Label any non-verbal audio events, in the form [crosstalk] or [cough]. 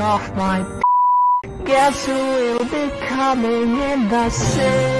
off my [laughs] Guess who will be coming in the same